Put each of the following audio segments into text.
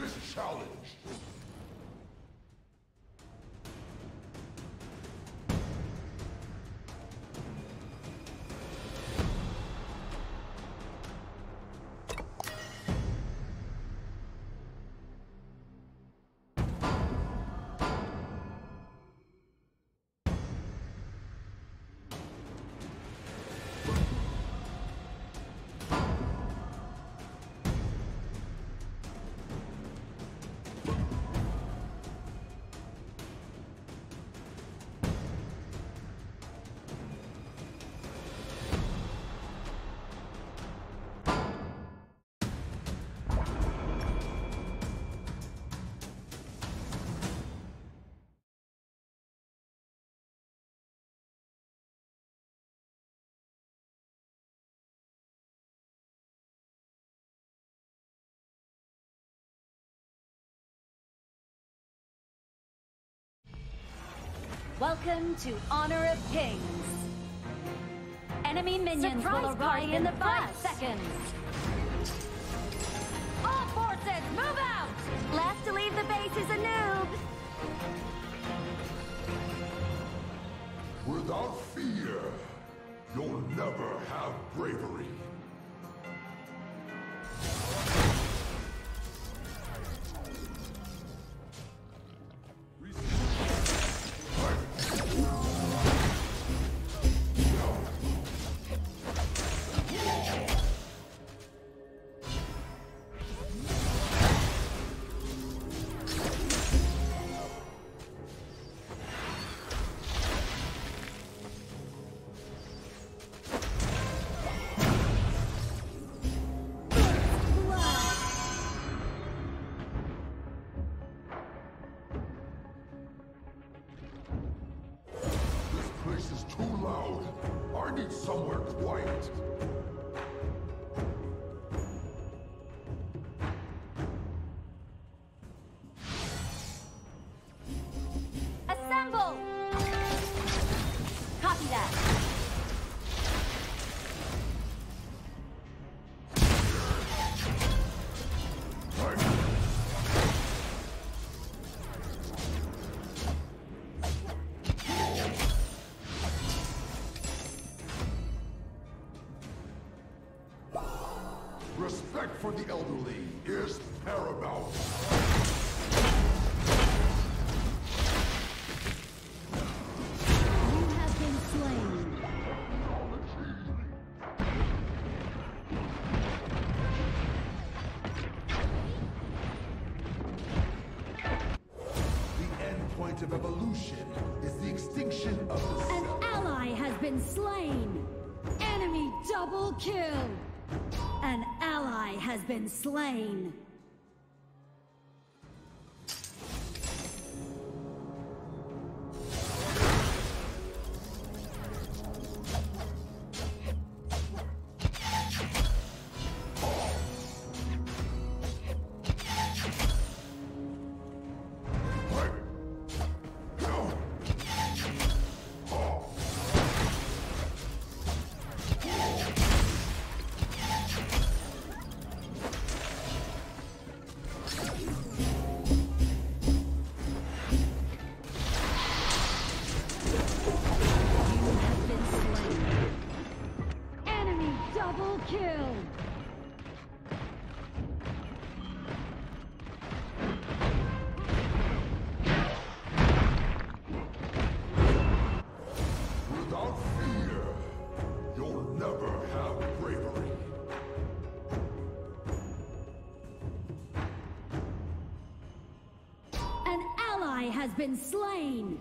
Survival is the challenge. Welcome to Honor of Kings. Enemy minions Surprise will arrive in in five bus. seconds. All forces, move out! Last to leave the base is a noob. Without fear, you'll never have bravery. I need somewhere quiet. For the elderly is paramount. You have been slain. The end point of evolution is the extinction of the An ally has been slain. Enemy double kill. Has been slain. Been slain.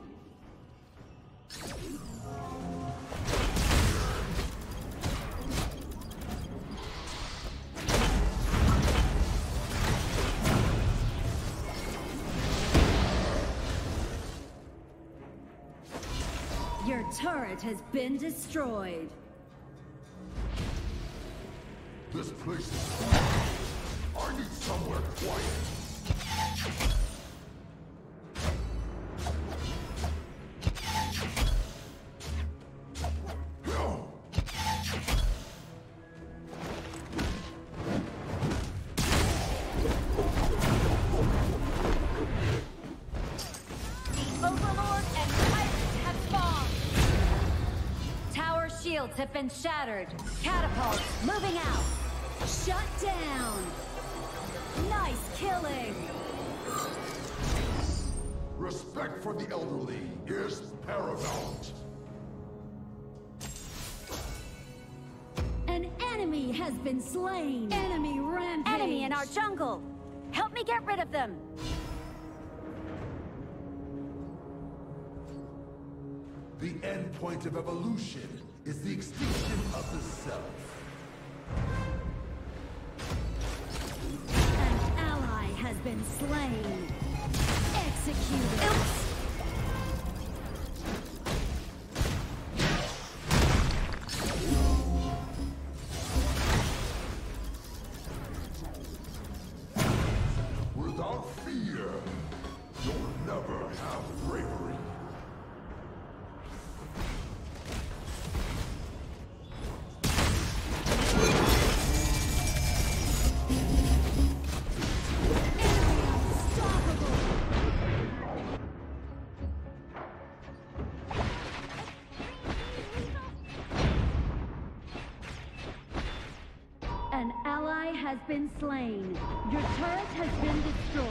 Your turret has been destroyed. This place have been shattered. Catapults moving out. Shut down. Nice killing. Respect for the elderly is paramount. An enemy has been slain. Enemy rampage. Enemy in our jungle. Help me get rid of them. The end point of evolution is the extinction of the self. An ally has been slain. Executed. Been slain. Your turret has been destroyed.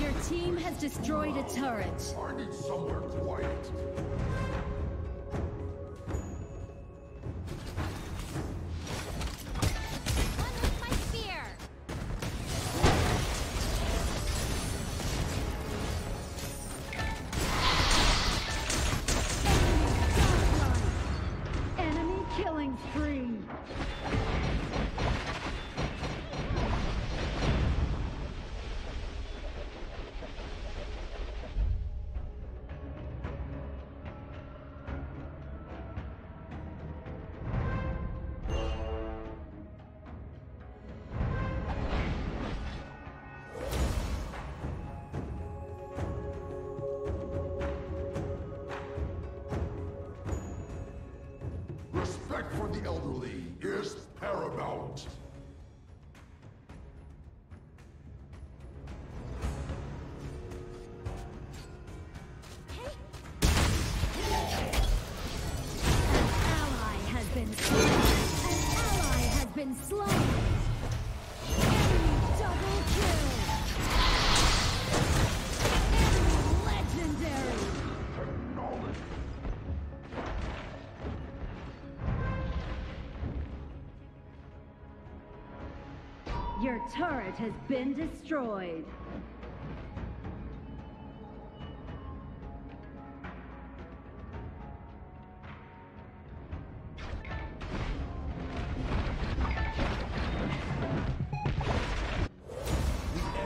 Your team has destroyed a turret. I need somewhere quiet. The elderly is paramount. Turret has been destroyed.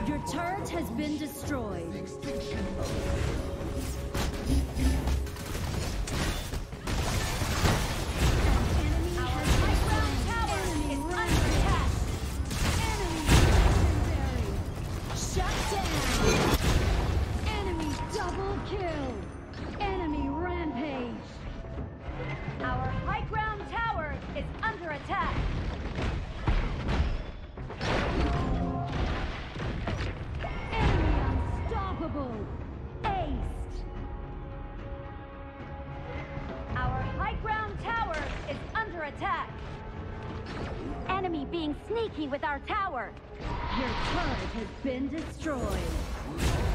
Your turret has been destroyed. Attack. Enemy being sneaky with our tower. Your turret has been destroyed.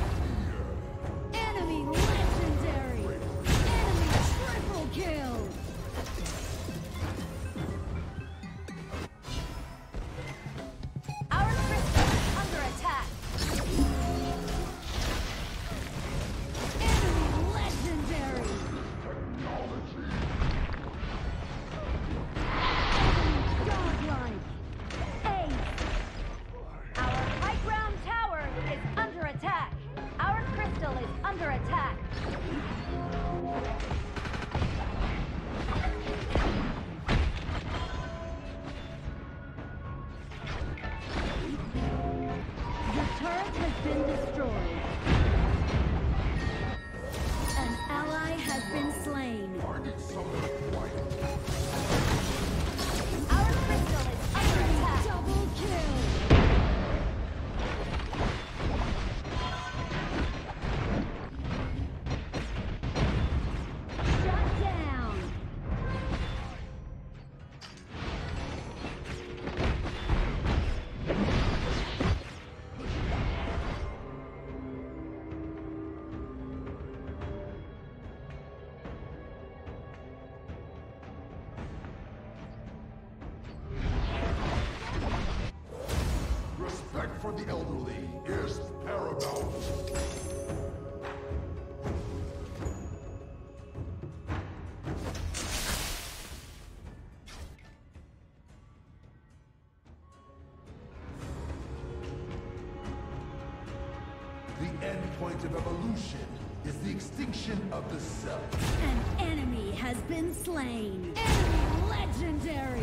Of evolution is the extinction of the self. An enemy has been slain. Enemy legendary.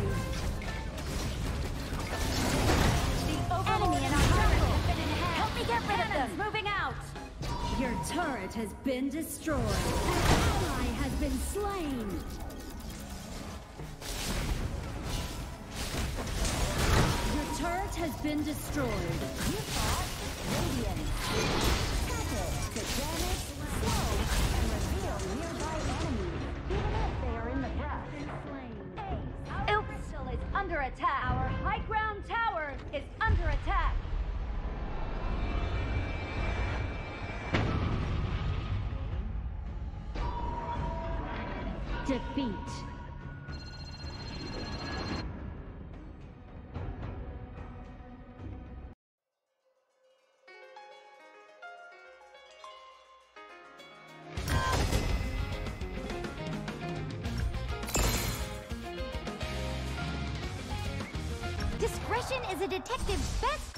The enemy in our jungle has been enhanced. Help me get rid of them. Moving out. Your turret has been destroyed. An ally has been slain. Your turret has been destroyed. You fought Radiant. Under attack. Our high ground tower is under attack. Defeat. Discretion is a detective's best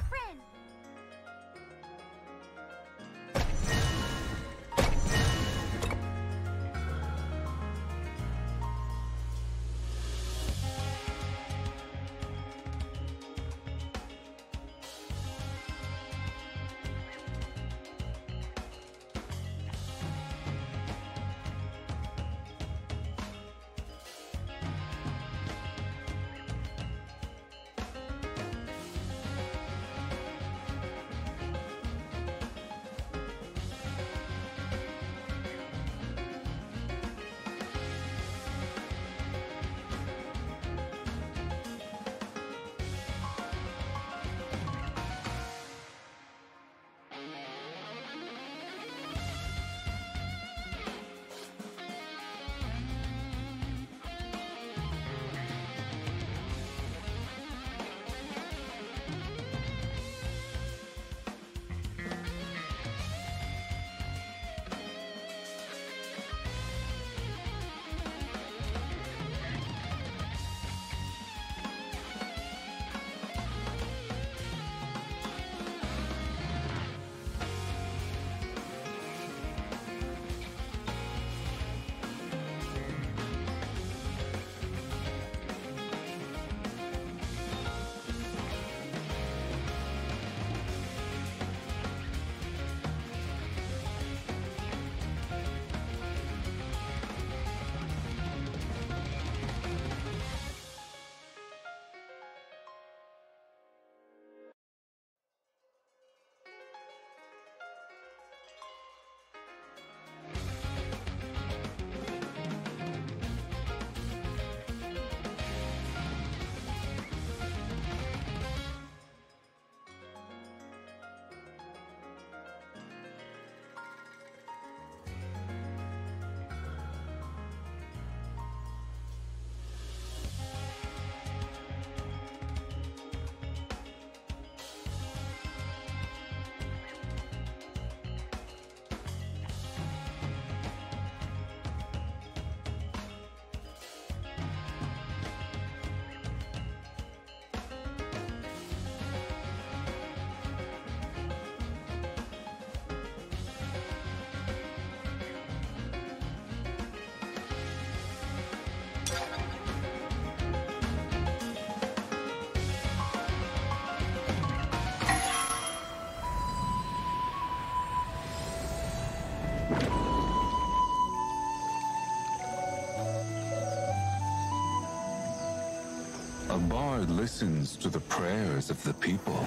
friend. A listens to the prayers of the people.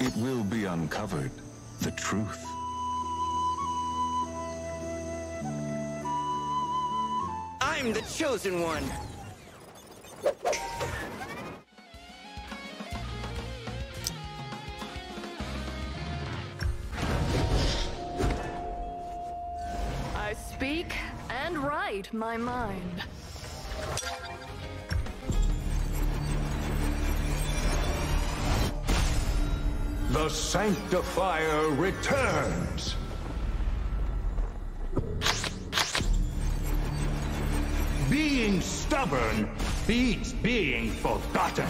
It will be uncovered, the truth. I'm the chosen one. I speak and write my mind. The Sanctifier returns! Being stubborn beats being forgotten.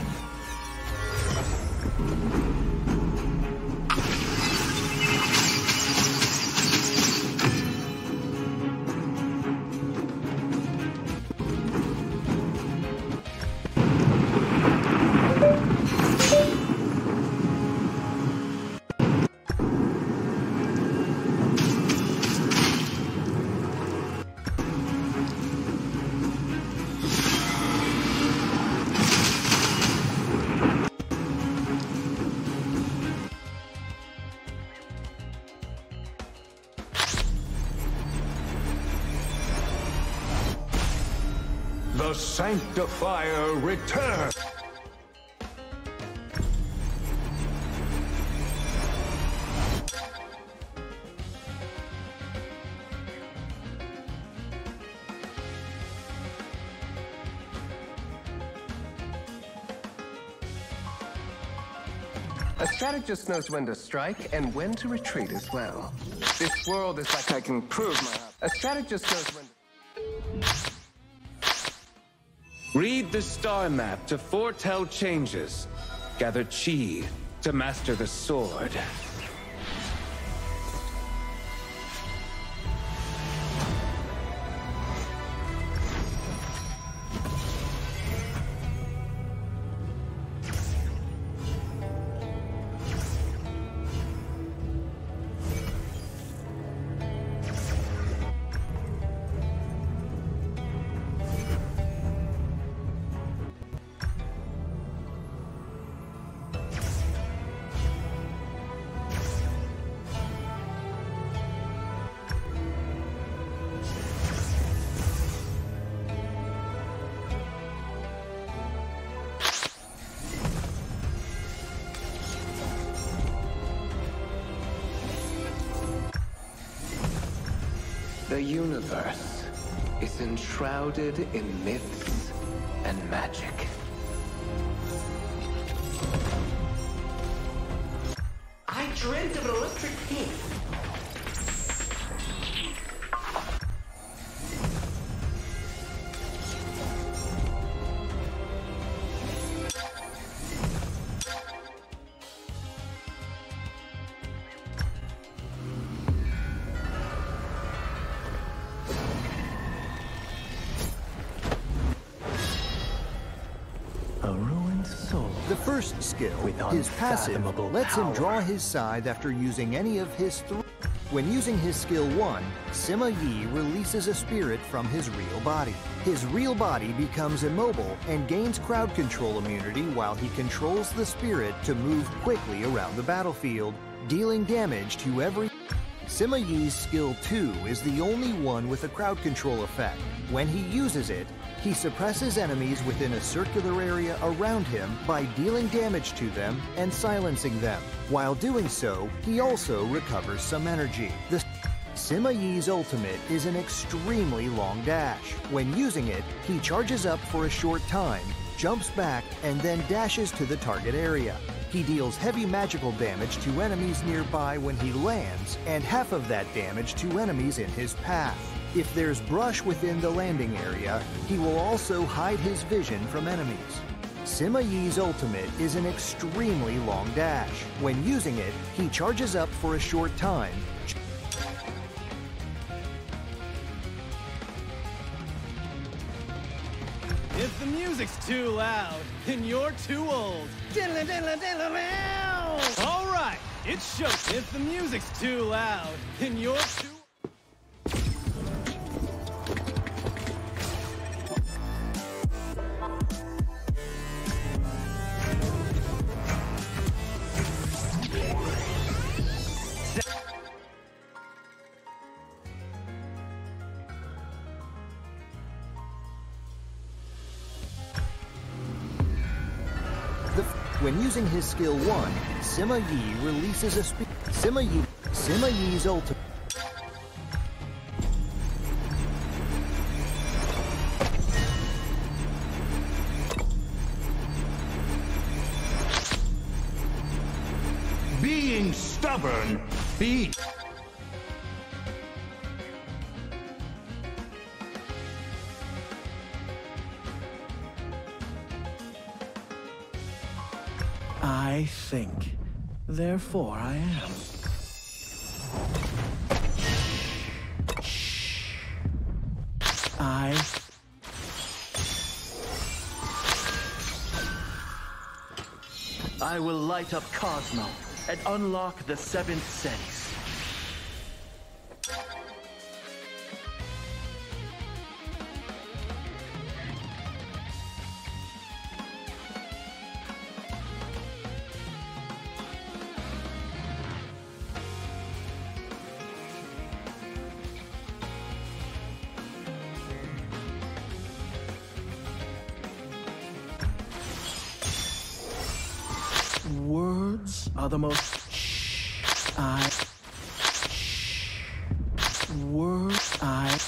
The Sanctifier returns! A strategist knows when to strike and when to retreat as well. This world is like I can prove my... A strategist knows when Read the star map to foretell changes. Gather chi to master the sword. The universe is enshrouded in myths and magic. First skill, With his passive, lets him draw his scythe after using any of his three. When using his skill 1, Sima Yi releases a spirit from his real body. His real body becomes immobile and gains crowd control immunity while he controls the spirit to move quickly around the battlefield, dealing damage to every Sima Yi's skill 2 is the only one with a crowd control effect. When he uses it, he suppresses enemies within a circular area around him by dealing damage to them and silencing them. While doing so, he also recovers some energy. The Sima Yi's ultimate is an extremely long dash. When using it, he charges up for a short time, jumps back, and then dashes to the target area. He deals heavy magical damage to enemies nearby when he lands, and half of that damage to enemies in his path. If there's brush within the landing area, he will also hide his vision from enemies. Sima Yi's ultimate is an extremely long dash. When using it, he charges up for a short time, If the music's too loud, then you're too old. Diddle diddle diddle. All right, it's show. If the music's too loud, then you're too. Using his skill 1, Sima Yi releases a spe- Sima Yi Sima Yi's ultimate Being stubborn, be... therefore I am. I I will light up Cosmo and unlock the seventh sense. Are the most. Shh. I. Words. I.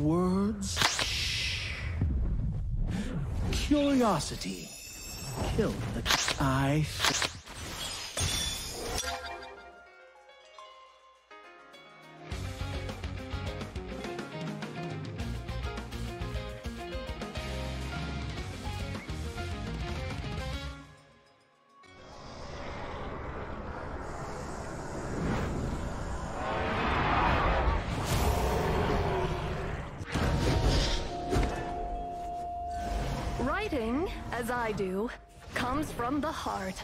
Words. Curiosity. Kill the. I. I do, comes from the heart.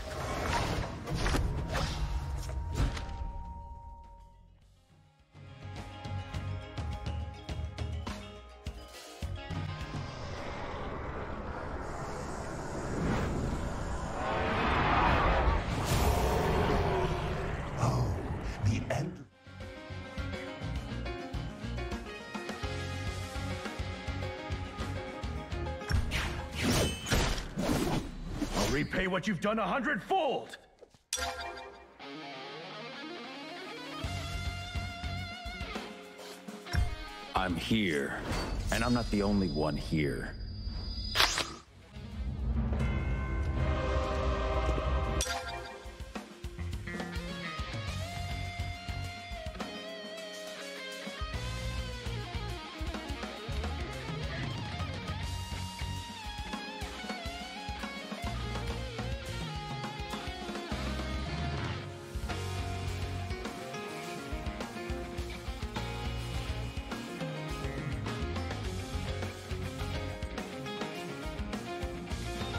Repay what you've done a hundredfold! I'm here. And I'm not the only one here.